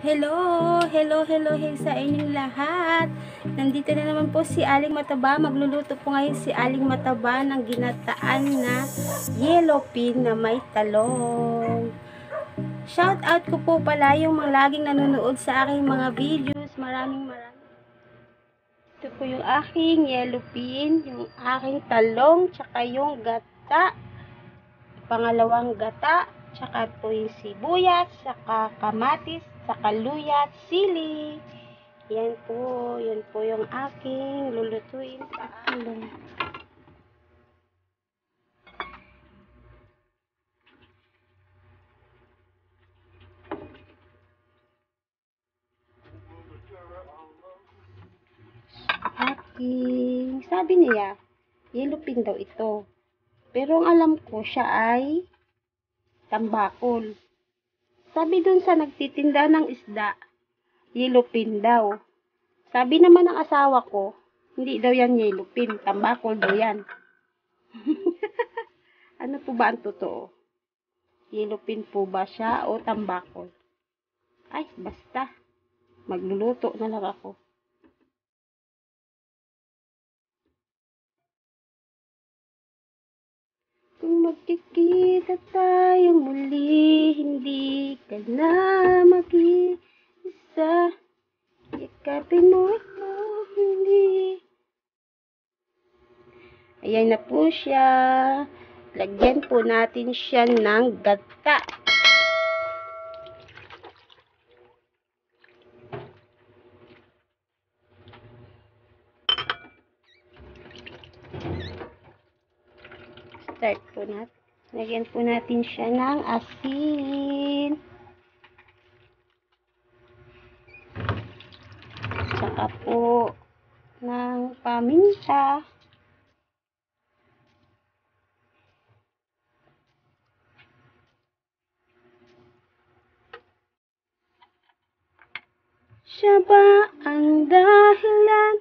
Hello, hello, hello, hey sa inyong lahat. Nandito na naman po si Aling Mataba. Magluluto po ngayon si Aling Mataba ng ginataan na yellow pin na may talong. Shout out ko po pala yung mga laging nanonood sa aking mga videos. Maraming maraming. Ito po yung aking yellow pin, yung aking talong, tsaka yung gata. Pangalawang gata, tsaka po yung sibuyas, tsaka kamatis, tsaka luya at sili. Yan po, yan po yung aking lulutuin sa talong. Aking, sabi niya, yellow pin daw ito. Pero ang alam ko, siya ay tambakol. Sabi dun sa nagtitinda ng isda, yellow pin daw. Sabi naman ng asawa ko, hindi daw yan yellow pin, tambakol daw yan. ano po ba ang totoo? Yellow pin po ba siya o tambakol? Ay, basta. Magluluto na lang ako. Kung magkikita tayong muli, hindi ka na mag-iisa. Yakapin mo ako, hindi. Ayan na po siya. Lagyan po natin siya ng gata. start po natin. Lagyan po natin siya ng asin. Saka po ng paminta. Siya ba ang dahilan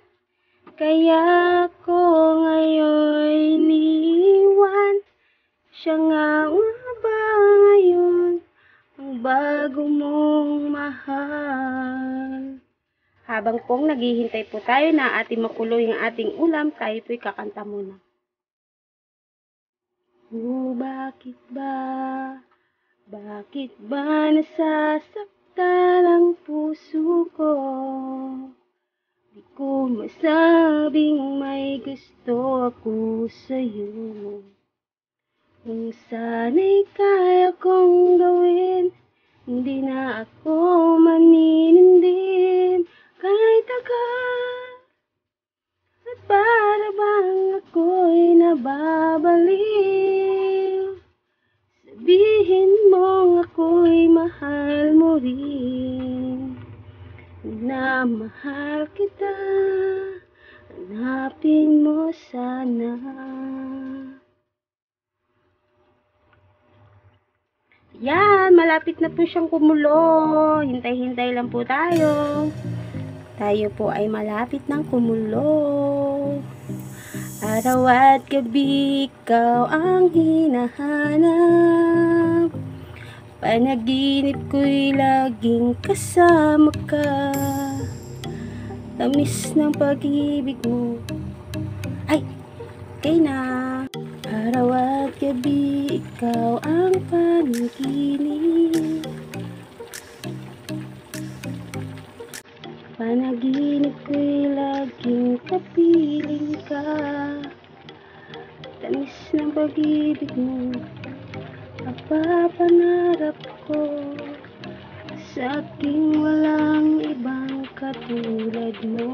kaya ko ngayon? Siya nga ba ngayon ang bago mong mahal? Habang pong naghihintay po tayo na ating makulo yung ating ulam, tayo po'y kakanta muna. Oh, bakit ba? Bakit ba nasasaktan ang puso ko? Di ko masabing may gusto ako sa'yo. Kung sana'y kaya kong gawin, hindi na ako maninindim kahit agad. At para bang Yan, malapit na po siyang kumulo. Hintay-hintay lang po tayo. Tayo po ay malapit ng kumulo. Araw at gabi, ikaw ang hinahanap. Panaginip ko'y laging kasama ka. Tamis ng pag-ibig mo. Ay, kay na. Araw at gabi, ikaw ang panaginip. Panaginip ko'y laging kapiling ka. Tamis ng pag-ibig mo. Napapanarap ko sa aking walang ibang katulad mo.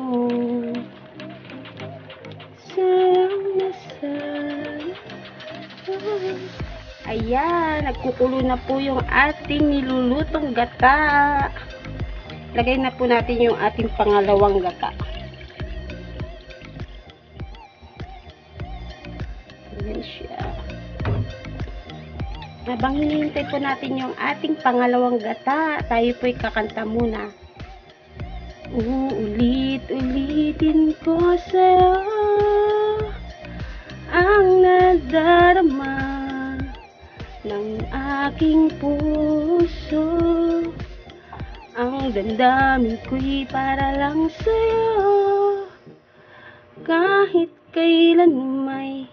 Ayan, nagkukulo na po yung ating nilulutong gata. Lagay na po natin yung ating pangalawang gata. Ayan siya. Habang hinihintay po natin yung ating pangalawang gata, tayo po'y kakanta muna. Uulit-ulitin ko sa'yo aking puso. Ang damdamin ko'y para lang sa'yo. Kahit kailan may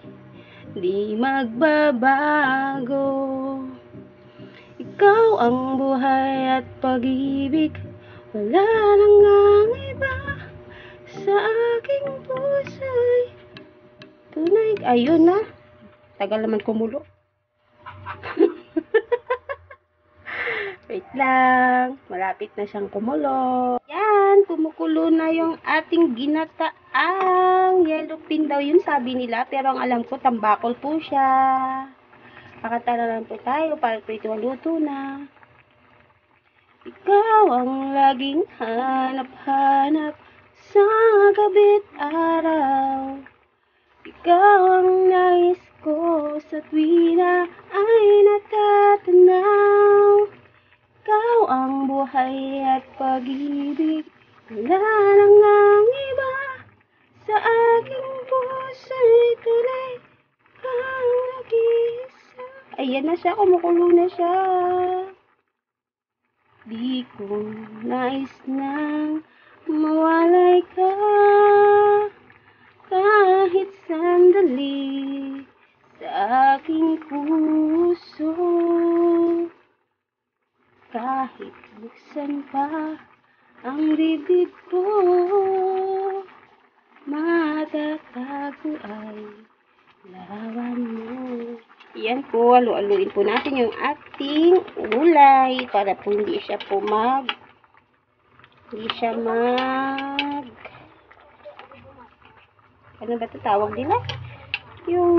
di magbabago. Ikaw ang buhay at pag-ibig. Wala nang ang iba Sa aking puso'y Tunay. Ayun na. Tagal naman kumulo Wait lang. Malapit na siyang kumulo. Yan, kumukulo na yung ating ginataang yellow pin daw yun sabi nila. Pero ang alam ko, tambakol po siya. Pakatala lang po tayo para po ito luto na. Ikaw ang laging hanap-hanap sa gabi't araw. Ikaw ang nais ko sa tuwina ay natatanaw. Buhay at pag-ibig. Wala nang ang iba sa aking puso'y tunay kang nag-iisa. Ayan na siya, kumukulo na siya. Di ko nais nang mawalay ka kahit sandali sa aking puso. Kahit buksan pa ang bibig ko, matatago ay larawan mo. Yan po, alu-aluin po natin yung ating ulay para po hindi siya po mag hindi siya mag ano ba ito tawag nila? Yung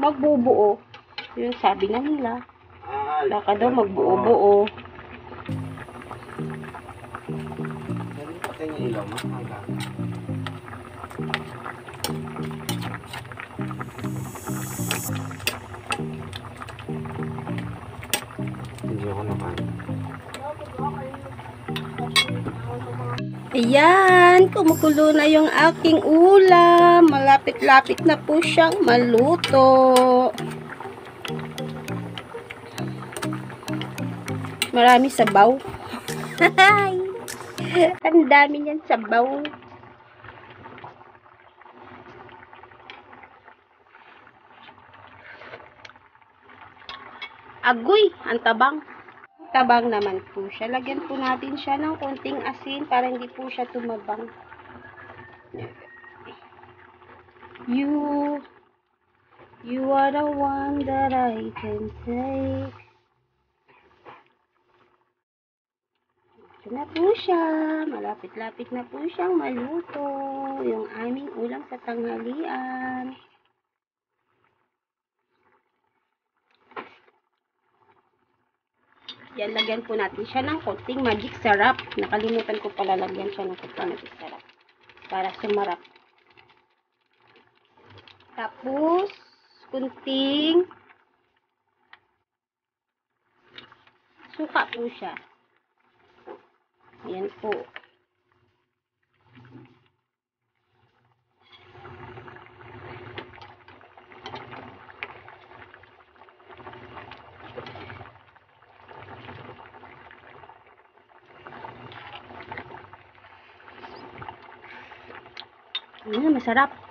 magbubuo. Yung sabi nga nila. Baka daw magbuo-buo. Patay ng ilaw mo. Hindi ako nakain. Ayan, kumukulo na yung aking ulam. Malapit-lapit na po siyang maluto. Marami sabaw. Ang dami niyan sabaw. Agoy, ang tabang. Tabang naman po siya. Lagyan po natin siya ng konting asin para hindi po siya tumabang. You, you are the one that I can take. Ito na po siya. Malapit-lapit na po siyang maluto. Yung aming ulam sa tanghalian. Yan, lagyan po natin siya ng konting magic sarap. Nakalimutan ko pala lagyan siya ng konting magic sarap. Para sumarap. Tapos, kunting suka po siya. Ayan po. Ayan, masarap.